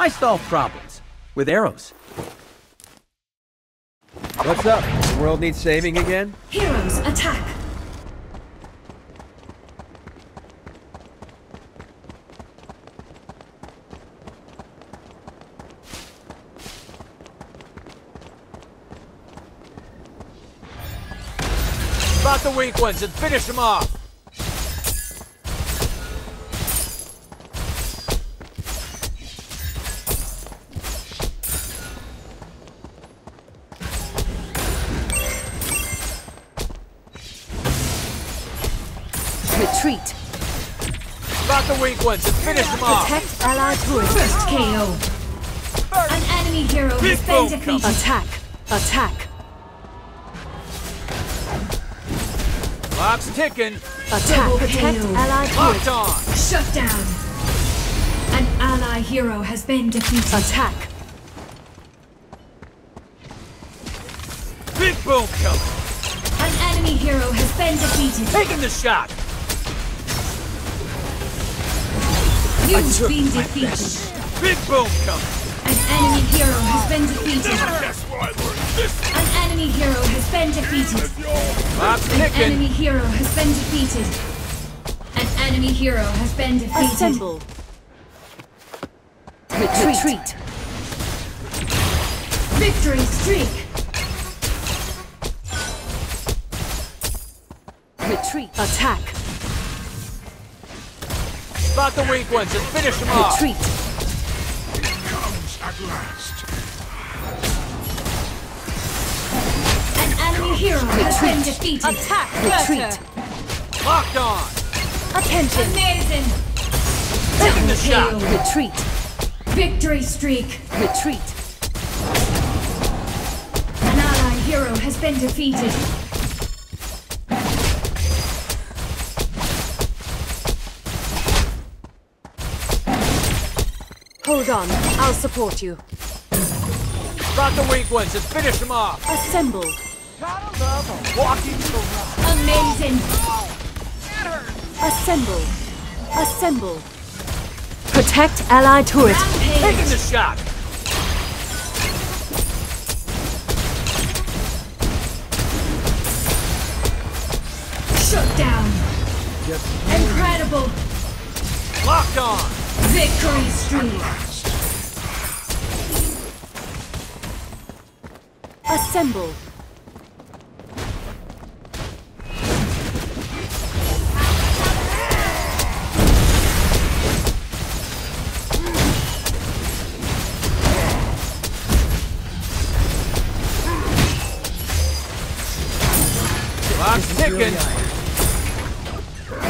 I solve problems with arrows. What's up? The world needs saving again? Heroes attack! Spot the weak ones and finish them off! Retreat. Spot the weak ones and finish them off! Protect allied turret. First KO. An enemy hero has been defeated. Attack. Attack. Clock's ticking! Attack. Double Protect KO. allied Locked on! Shut down. An ally hero has been defeated. Attack. Big boom kill! An enemy hero has been defeated. Taking the shot! You've been defeated. Big boom kill! An enemy hero has been defeated. Guess what I learned this An enemy hero has been defeated. Clock's An ticking! enemy hero has been defeated. An enemy hero has been defeated. Assemble. Retreat. Victory streak. Retreat. Attack. Spot the weak ones and finish them off! Retreat. It comes at last. An enemy hero has been defeated. Attack. Retreat. Locked on! Attention. Amazing. Taking the shot! Retreat. Victory streak. Retreat. An ally hero has been defeated. Hold on. I'll support you. Spot the weak ones and finish them off! Assemble. Walking the rock! Amazing. Assemble. Assemble. Protect allied turret. Taking the shot! Shut down. Incredible. Locked on! Victory streak. Assemble.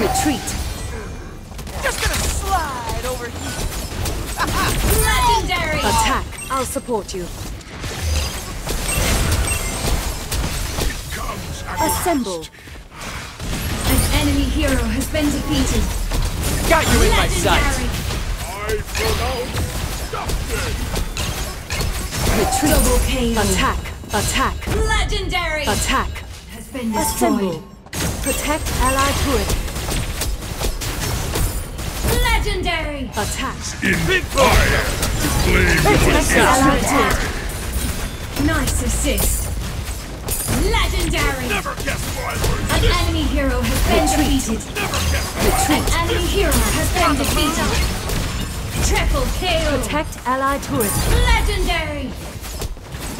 Retreat. Legendary. Attack. I'll support you. Comes at Assemble. An enemy hero has been defeated. Got you in my sights! Legendary. I pronounce justice. Retreat. Double KO. Attack. Attack. Legendary. Attack. Has been Assemble. Protect allied turret. Legendary. Attack. In Big boom! flame Attack. Nice assist. Legendary. Never guess what I An enemy hero has been defeated. Never guess what An enemy hero has been defeated. Triple kill! Protect allied turret. Legendary.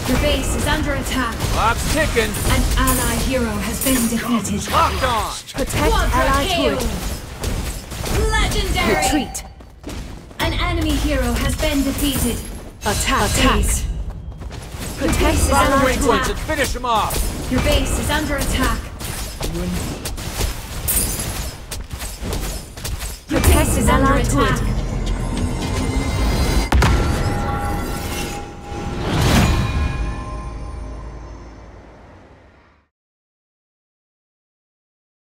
Your base is under attack. Clock's ticking! An ally hero has been defeated. Locked on! Protect Quadra allied KO. turret. Legendary. Retreat. An enemy hero has been defeated. Attack. Attack. Base. Protect Spot the allied weak ones turret. and finish them off! Your base is under attack. Your Protect base is under allied turret. attack.